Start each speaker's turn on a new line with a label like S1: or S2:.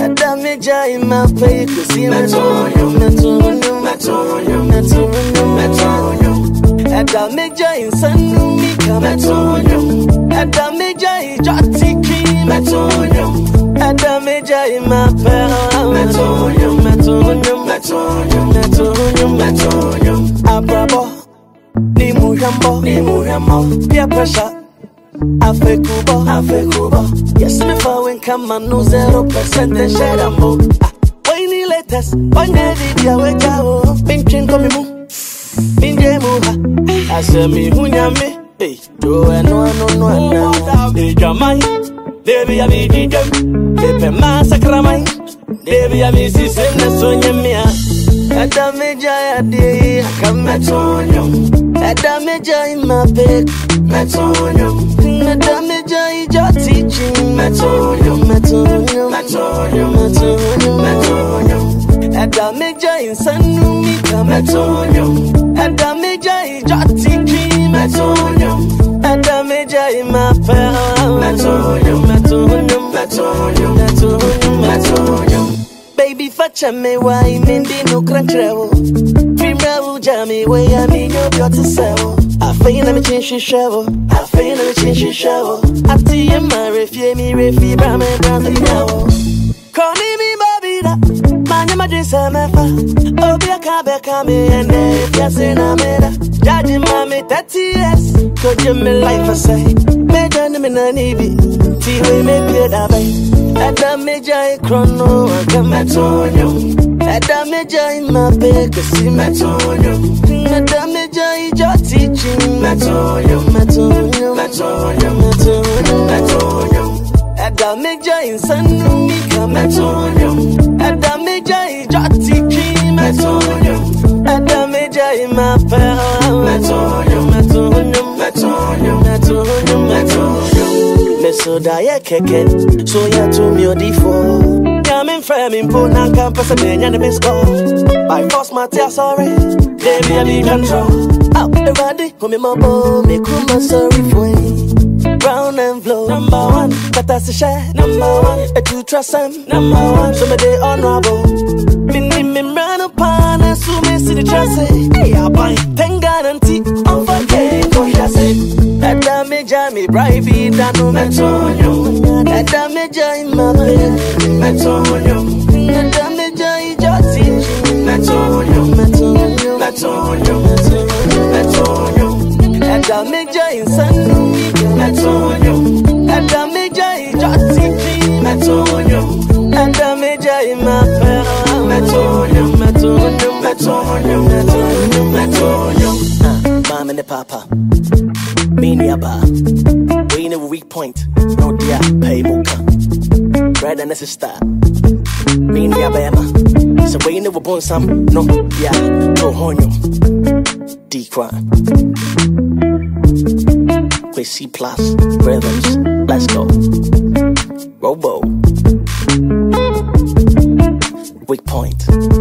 S1: tiki metonyo Adameja imape kusi metonyo Metonyo Metonyo Metonyo Metonyo Adameja insanu mi kametonyo Adameja ijo tiki metonyo Adameja imape Metonyo Metonyo Metonyo Metonyo Metonyo Abrabo ni muyambo ni muyambo peer pressure afekubo afekubo yes me kama nu 0% shareambo waini letes e wejao mincinkomimu minjemuha asemihunyame joenoanonoana ijamai debi abididem depe masakramai debi abisisemnesonyemia adamejayadie akametonyo Adamejai my back, Metonio. Adamejai your teaching, Metonio. In sanu mi kametonyo. Adameja ijo teaching. Metonyo. Adameja in my bed. Metonyo. Metonyo. Metonyo. Metonyo. Metonyo. Baby facha me why mindi no cranchrewo Primra u jami we ya mi no biote sewo Afei na me chin shishewo Afei na me chin shishewo Ati ye ma refie mi refi bra me bra me nyawo Manya ma jin me be ka me ene if ya se na me da. Jaji ma me 30 years you me life say. Me done me na ni bi Ti we me pie da bay Ada meja i chrono aga metonyo Ada me meja i mabe kasi metonyo Ada meja i jo teaching metonyo Metonyo Metonyo Metonyo Metonyo Ada meja i sanu mika metonyo Ada Metonyo Mesoda ye keke. So ya to me oh, odifo Yamin frame in po na campus and then me score. By force my tears sorry Baby I be control. Oh, Up the body Come in my bow Me kuma sorry for it. Brown and flow Number one. To share. Number one. A two trust them Number one. So me they honorable Ẹ̀dá méjà mi bribe dànù mẹ́tọ́nyọ́. Ẹ̀dá méjà ìmọ̀ bẹ́ẹ̀ mẹ́tọ́nyọ́. Ẹ̀dá méjà ìjọ ti jì mẹ́tọ́nyọ́. Mẹ́tọ́nyọ́. Mẹ́tọ́nyọ́. Mẹ́tọ́nyọ́. Weak point. No dia, pay mocha. Bread and sister. And Yaba Emma. So we a born some. No dia, no honyo. D Cryme. We C plus. Rhythms. Let's go. Robo. Weak point.